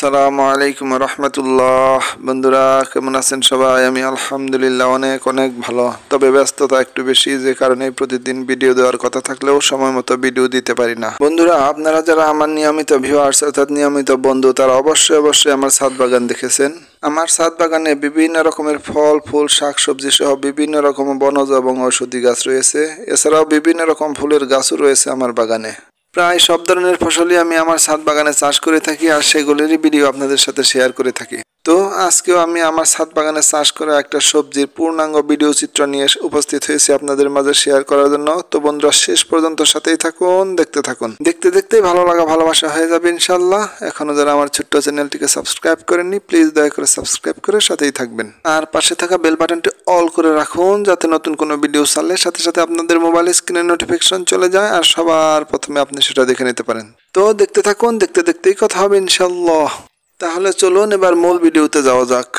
সালামু আলাইকুম রহমতুল্লাহ। বন্ধুরা, কেমন আছেন সবাই? আমি আলহামদুলিল্লাহ অনেক অনেক ভালো। তবে ব্যস্ততা একটু বেশি, যে কারণে প্রতিদিন ভিডিও দেওয়ার কথা থাকলেও সময় মতো ভিডিও দিতে পারি না। বন্ধুরা, আপনারা যারা আমার নিয়মিত ভিউয়ার্স অর্থাৎ নিয়মিত বন্ধু, তারা অবশ্যই অবশ্যই আমার ছাদ বাগান দেখেছেন। আমার ছাদ বাগানে বিভিন্ন রকমের ফল, ফুল শাক সবজি সহ বিভিন্ন রকম বনজ এবং ঔষধি গাছ রয়েছে। এছাড়াও বিভিন্ন রকম ফুলের গাছও রয়েছে আমার বাগানে। প্রায় সব ধরনের ফসলই আমি আমার ছাদ বাগানে চাষ করে থাকি আর সেগুলিরই ভিডিও আপনাদের সাথে শেয়ার করে থাকি। তো আজকেও আমি আমার ছাদ বাগানে চাষ করা একটা সবজির পূর্ণাঙ্গ ভিডিও চিত্র নিয়ে উপস্থিত হয়েছি আপনাদের মাঝে শেয়ার করার জন্য। তো বন্ধুরা, শেষ পর্যন্ত সাথেই থাকুন, দেখতে থাকুন। দেখতে দেখতেই ভালো লাগা, ভালোবাসা হয়ে যাবে ইনশাল্লাহ এখনও যারা আমার ছোট্ট চ্যানেলটিকে সাবস্ক্রাইব করেননি প্লিজ দয়া করে সাবস্ক্রাইব করে সাথেই থাকবেন। আর পাশে থাকা বেল বাটনটি অল করে রাখুন, যাতে নতুন কোনো ভিডিও ছাড়লে সাথে সাথে আপনাদের মোবাইল স্ক্রিনে নোটিফিকেশন চলে যায় আর সবার প্রথমে আপনি সেটা দেখে নিতে পারেন। তো দেখতে থাকুন, দেখতে দেখতেই কথা হবে ইনশাল্লাহ তাহলে চলুন এবার মূল ভিডিওতে যাওয়া যাক।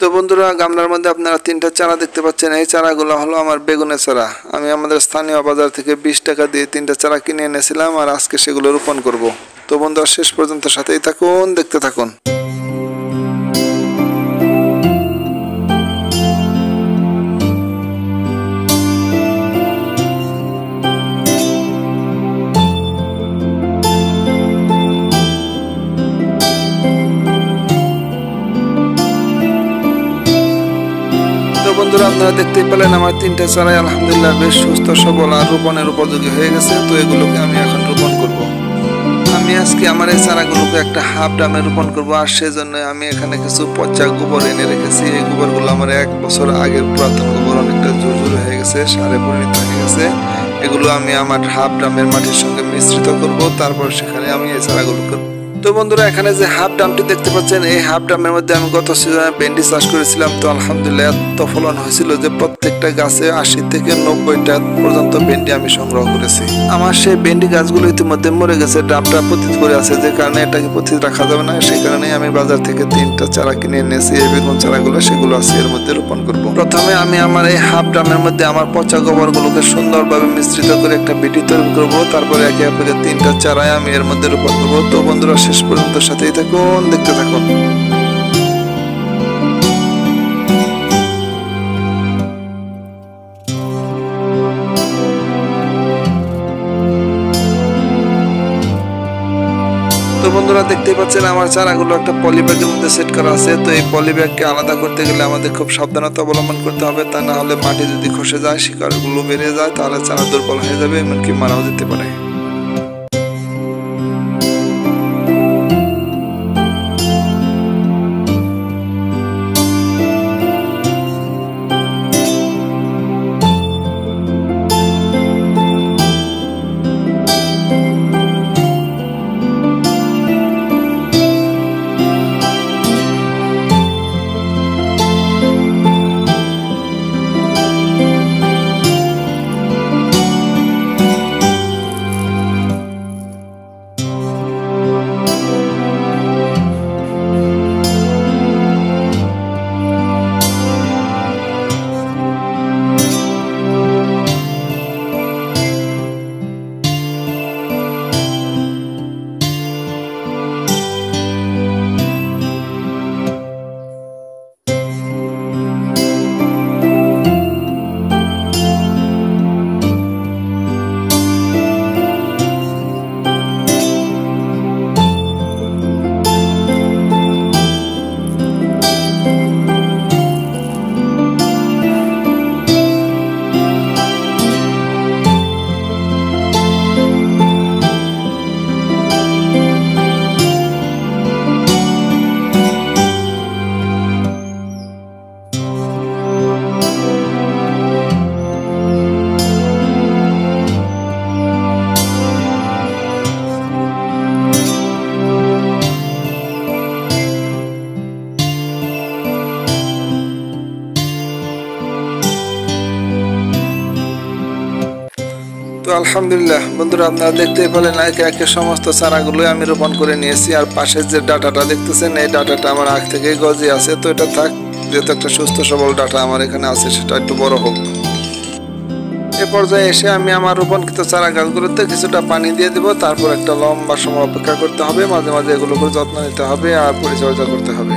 তো বন্ধুরা, গামলার মধ্যে আপনারা তিনটা চারা দেখতে পাচ্ছেন। এই চারাগুলো হলো আমার বেগুনের চারা। আমি আমাদের স্থানীয় বাজার থেকে বিশ টাকা দিয়ে তিনটা চারা কিনে এনেছিলাম আর আজকে সেগুলো রোপণ করব। তো বন্ধুরা, শেষ পর্যন্ত সাথেই থাকুন, দেখতে থাকুন। আপনারা দেখতেই পেলেন আমার তিনটা চারাই আলহামদুলিল্লাহ বেশ সুস্থ, সবল আর রোপণের উপযোগী হয়ে গেছে। তো এগুলোকে আমি এখন রোপণ করব। আমি আজকে আমার এই চারাগুলোকে একটা হাফ ডামে রোপণ করব, আর সেজন্য আমি এখানে কিছু পচা গোবর এনে রেখেছি। এই গোবরগুলো আমার এক বছর আগের পুরাতন গোবর, অনেকটা জোর হয়ে গেছে, সারে পরিণত হয়ে গেছে। এগুলো আমি আমার হাফ ডামের মাটির সঙ্গে মিশ্রিত করব, তারপর সেখানে আমি এই চারাগুলোকে তো বন্ধুরা, এখানে যে হাফ ডামটি দেখতে পাচ্ছেন, এই হাফ ডামের মধ্যে আমি গত সিজনে ভেন্ডি চাষ করেছিলাম। তো আলহামদুলিল্লাহ এত ফলন হয়েছিল যে প্রত্যেকটা গাছে আশি থেকে নব্বইটা পর্যন্ত ভেন্ডি আমি সংগ্রহ করেছি। আমার সেই ভেন্ডি গাছগুলো ইতিমধ্যে মরে গেছে, ডাবটা পতিত করে আছে, যে কারণে এটাকে পতিত রাখা যাবে না। সেই কারণে আমি বাজার থেকে তিনটা চারা কিনে এনেছি, এই বেগুন চারাগুলো, সেগুলো আছে এর মধ্যে রোপণ করব। প্রথমে আমি আমার এই হাফ ডামের মধ্যে আমার পচা গোবরগুলোকে সুন্দরভাবে মিশ্রিত করে একটা বিটি তৈরি করব। তারপরে একে একে তিনটা চারাই আমি এর মধ্যে রোপণ করব। তো বন্ধুরা শেষ পর্যন্ত সাথেই থাকুন, দেখতে থাকুন। তো বন্ধুরা, দেখতেই পাচ্ছেন আমার চারাগুলো একটা পলিব্যাগের মধ্যে সেট করা আছে। তো এই পলিব্যাগকে আলাদা করতে গেলে আমাদের খুব সাবধানতা অবলম্বন করতে হবে। তা না হলে মাটি যদি খসে যায়, শিকারগুলো বেড়ে যায়, তাহলে চারা দুর্বল হয়ে যাবে, এমনকি মারাও যেতে পারে। আলহামদুলিল্লাহ। বন্ধুরা, আপনারা দেখতেই পেলেন একে একে সমস্ত চারাগুলোই আমি রোপণ করে নিয়েছি, আর পাশের যে ডাটাটা দেখতেছেন, এই ডাটাটা আমার আগ থেকে গজে আছে। তো এটা থাক, যেহেতু একটা সুস্থ সবল ডাটা আমার এখানে আছে, সেটা একটু বড় হোক। এ পর্যায়ে এসে আমি আমার রোপণকৃত চারা গাছগুলোতে কিছুটা পানি দিয়ে দেবো, তারপর একটা লম্বা সময় অপেক্ষা করতে হবে, মাঝে মাঝে এগুলোকে যত্ন নিতে হবে আর পরিচর্যা করতে হবে।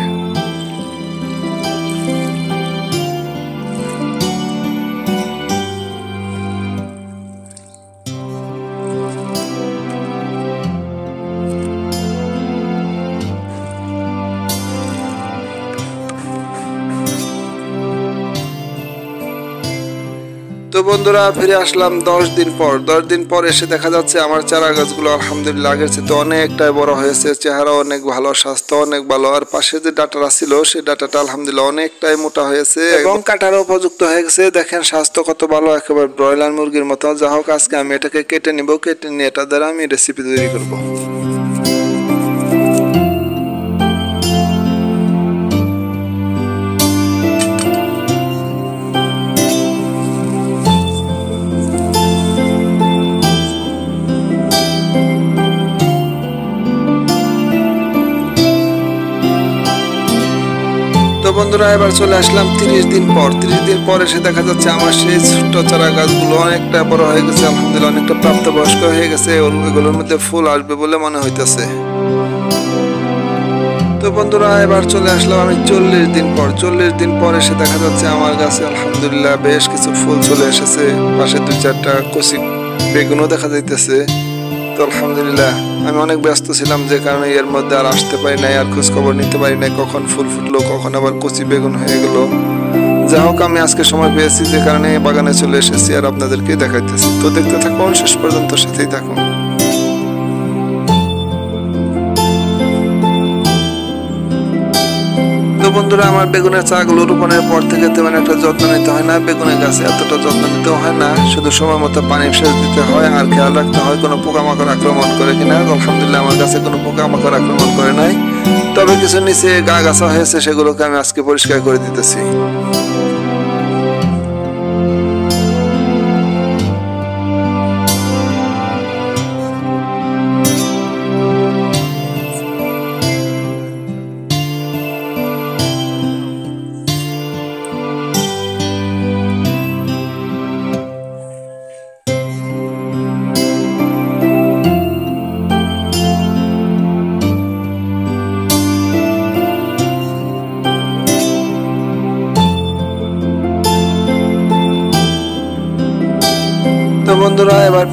বন্ধুরা, ফিরে আসলাম দশ দিন পর। দশ দিন পর এসে দেখা যাচ্ছে আমার চারা গাছগুলো আলহামদুলিল্লাহ আগের চেয়ে অনেকটাই বড় হয়েছে। চেহারা অনেক ভালো, স্বাস্থ্য অনেক ভালো। আর পাশে যে ডাটাটা ছিল, সেই ডাটাটা আলহামদুলিল্লাহ অনেকটাই মোটা হয়েছে। এবং কাটারও উপযুক্ত হয়ে গেছে দেখেন, স্বাস্থ্য কত ভালো, একেবারে ব্রয়লার মুরগির মতো। যা হোক, আজকে আমি এটাকে কেটে নিব। কেটে নিয়ে এটা দ্বারা আমি রেসিপি তৈরি করব। বন্ধুরা, এবার চলে আসলাম তিরিশ দিন পর। তিরিশ দিন পর এসে দেখা যাচ্ছে আমার সেই ছোট্ট চারা গাছগুলো অনেকটা বড় হয়ে গেছে, আলহামদুলিল্লাহ অনেকটা প্রাপ্তবয়স্ক হয়ে গেছে। এগুলোর মধ্যে ফুল আসবে বলে মনে হইতেছে। তো বন্ধুরা, এবার চলে আসলাম আমি চল্লিশ দিন পর। চল্লিশ দিন পর এসে দেখা যাচ্ছে আমার গাছে আলহামদুলিল্লাহ বেশ কিছু ফুল চলে এসেছে। পাশে দুই চারটা কচি বেগুনও দেখা যাইতেছে। তো আলহামদুলিল্লাহ, আমি অনেক ব্যস্ত ছিলাম যে কারণে এর মধ্যে আর আসতে পারি নাই, আর খোঁজ খবর নিতে পারি নাই, কখন ফুল ফুটলো, কখন আবার কচি বেগুন হয়ে গেল। যা হোক, আমি আজকে সময় পেয়েছি যে কারণে বাগানে চলে এসেছি আর আপনাদেরকে দেখাইতেছি। তো দেখতে থাকুন, শেষ পর্যন্ত সাথেই থাকুন। বন্ধুরা আমার বেগুনের চাগুলো রোপণের পর থেকে তেমন একটা যত্ন নিতে হয় না, বেগুনের গাছে এতটা যত্ন নিতে হয় না, শুধু সময় মতো পানি সেচ দিতে হয় আর খেয়াল রাখতে হয় কোনো পোকামাকড় আক্রমণ করে কিনা, আলহামদুলিল্লাহ আমার গাছে কোনো পোকামাকড় আক্রমণ করে নাই। তবে কিছু নিচে গা গাছা হয়েছে, সেগুলোকে আমি আজকে পরিষ্কার করে দিতেছি।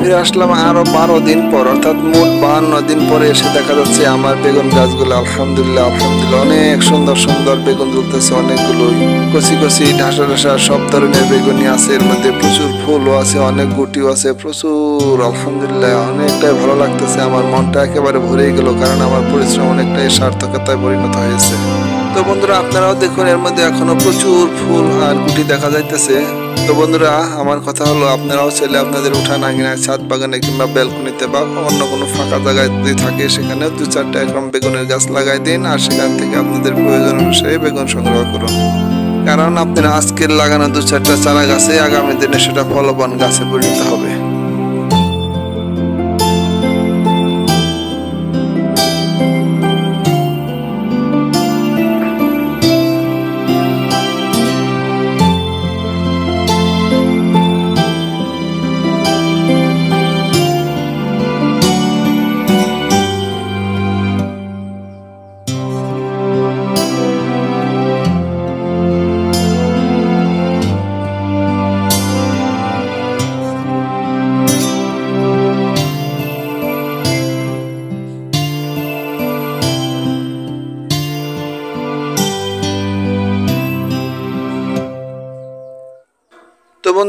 ফিরে আসলাম আরও বারো দিন পর, অর্থাৎ মোট বাহান্ন দিন পরে এসে দেখা যাচ্ছে আমার বেগুন গাছগুলো আলহামদুলিল্লাহ আলহামদুলিল্লাহ অনেক সুন্দর সুন্দর বেগুন তুলতেছে অনেকগুলোই কচি কচি ঢাসা ঢাসা সব ধরনের বেগুনই আছে, এর মধ্যে প্রচুর ফুলও আছে, অনেক গুটিও আছে, প্রচুর, আলহামদুলিল্লাহ অনেকটাই ভালো লাগতেছে, আমার মনটা একেবারে ভরেই গেল কারণ আমার পরিশ্রম অনেকটাই সার্থকতায় পরিণত হয়েছে। তো বন্ধুরা, আপনারাও দেখুন, এর মধ্যে এখনও প্রচুর ফুল আর গুটি দেখা যাইতেছে। তো বন্ধুরা, আমার কথা হলো আপনারাও চাইলে আপনাদের উঠান আঙিনায় ছাদ বাগানে কিংবা ব্যালকনিতে বা অন্য কোনো ফাঁকা জায়গায় যদি থাকে সেখানে দু চারটা একরম বেগুনের গাছ লাগাই দিন আর সেখান থেকে আপনাদের প্রয়োজন অনুসারে বেগুন সংগ্রহ করুন। কারণ আপনারা আজকের লাগানো দু চারটা চারা গাছে আগামী দিনে সেটা ফলবান গাছে পরিণত হবে।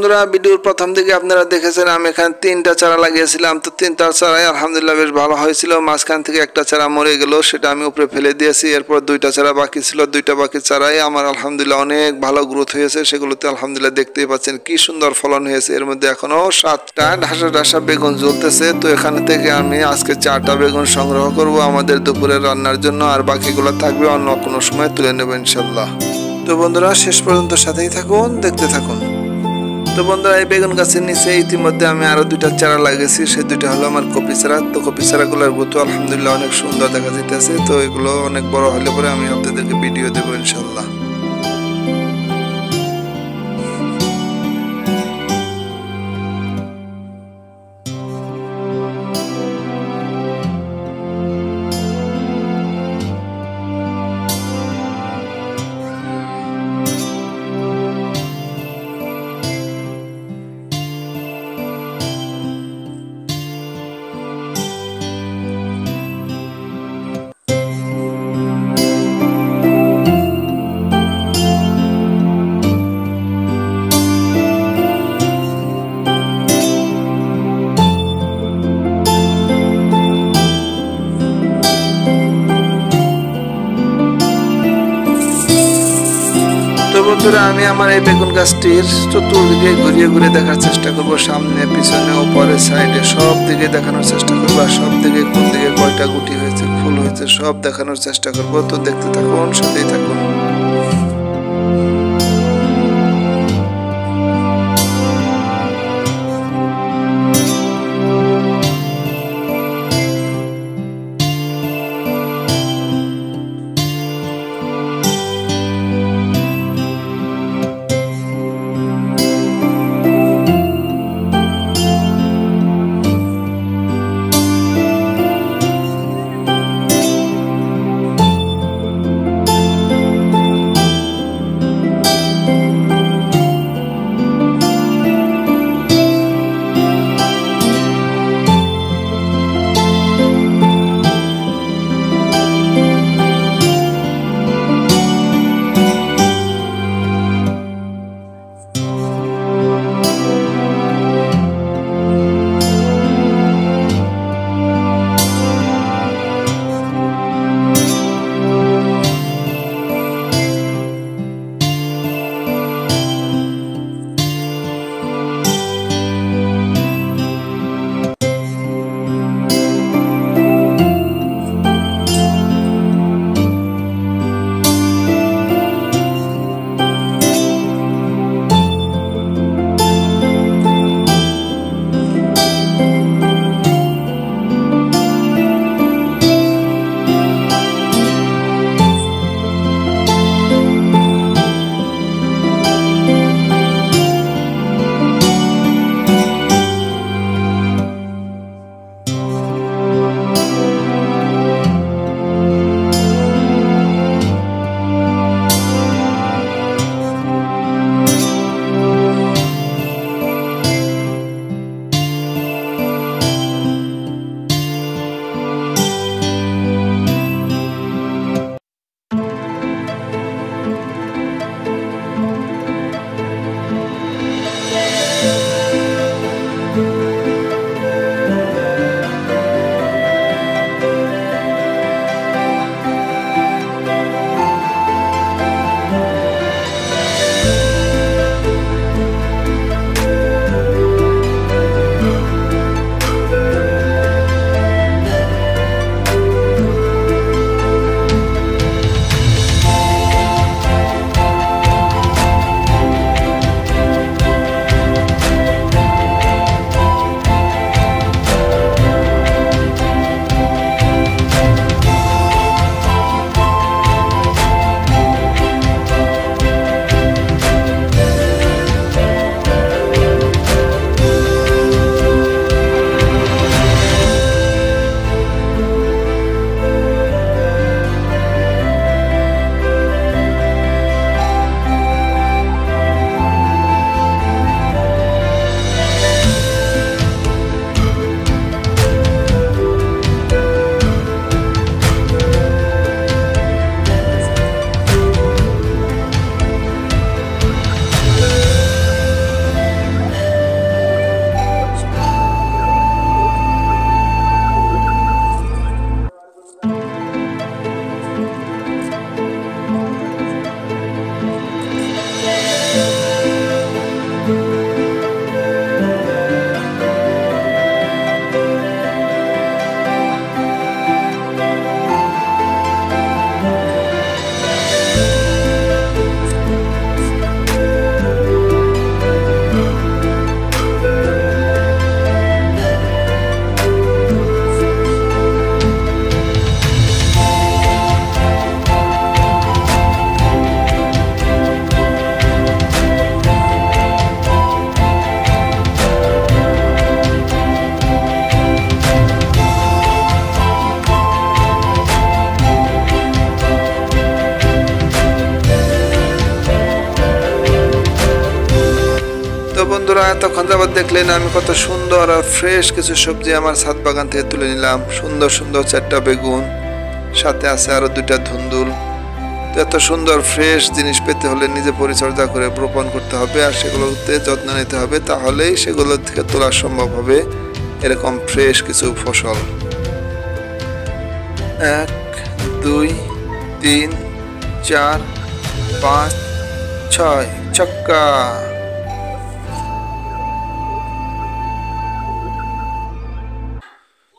বন্ধুরা, ভিডিওর প্রথম দিকে আপনারা দেখেছেন আমি এখানে তিনটা চারা লাগিয়েছিলাম। তো তিনটা চারাই আলহামদুলিল্লাহ বেশ ভালো হয়েছিল। মাঝখান থেকে একটা চারা মরে গেল, সেটা আমি উপরে ফেলে দিয়েছি। এরপর দুইটা চারা বাকি ছিল। দুইটা বাকি চারাই আমার আলহামদুলিল্লাহ অনেক ভালো গ্রোথ হয়েছে। সেগুলোতে আলহামদুলিল্লাহ দেখতেই পাচ্ছেন কি সুন্দর ফলন হয়েছে। এর মধ্যে এখনও সাতটা ঢাসা ঢাসা বেগুন জ্বলতেছে। তো এখান থেকে আমি আজকে চারটা বেগুন সংগ্রহ করব আমাদের দুপুরের রান্নার জন্য। আর বাকিগুলো থাকবে অন্য কোনো সময় তুলে নেব ইনশাল্লাহ তো বন্ধুরা, শেষ পর্যন্ত সাথেই থাকুন, দেখতে থাকুন। তো বন্ধুরা, এই বেগুন গাছের নিচে ইতিমধ্যে আমি আরও দুইটা চারা লাগিয়েছি। সে দুইটা হলো আমার কপি চারা। তো কপি চারাগুলোর গুতো আলহামদুলিল্লাহ অনেক সুন্দর দেখা যেতেছে তো এগুলো অনেক বড় হলে পরে আমি আপনাদেরকে ভিডিও দেবো ইনশাল্লাহ আমি আমার এই বেগুন গাছটির চতুর্দিকে ঘুরিয়ে ঘুরে দেখার চেষ্টা করব। সামনে, পিছনে ওপরে সাইডে সব দিকে দেখানোর চেষ্টা করব আর সব দিকে কোন দিকে কয়টা গুটি হয়েছে, ফুল হয়েছে, সব দেখানোর চেষ্টা করব। তো দেখতে থাকুন, সাথেই থাকুন। এতক্ষণ যাবত দেখলেন আমি কত সুন্দর আর ফ্রেশ কিছু সবজি আমার ছাদ বাগান থেকে তুলে নিলাম। সুন্দর সুন্দর চারটা বেগুন, সাথে আছে আরও দুইটা ধুন্দুল। এত সুন্দর, ফ্রেশ জিনিস পেতে হলে নিজে পরিচর্যা করে রোপণ করতে হবে আর সেগুলোতে যত্ন নিতে হবে। তাহলেই সেগুলো থেকে তোলা সম্ভব হবে এরকম ফ্রেশ কিছু ফসল। এক, দুই, তিন, চার, পাঁচ, ছয়, ছক্কা।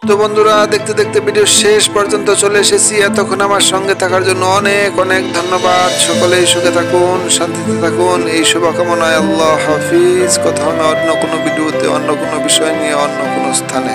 তো বন্ধুরা, দেখতে দেখতে ভিডিও শেষ পর্যন্ত চলে এসেছি। এতক্ষণ আমার সঙ্গে থাকার জন্য অনেক অনেক ধন্যবাদ। সকলেই সুখে থাকুন, শান্তিতে থাকুন। এই শুভকামনায় আল্লাহ হাফিজ। কথা হবে অন্য কোনো ভিডিওতে, অন্য কোনো বিষয় নিয়ে, অন্য কোনো স্থানে।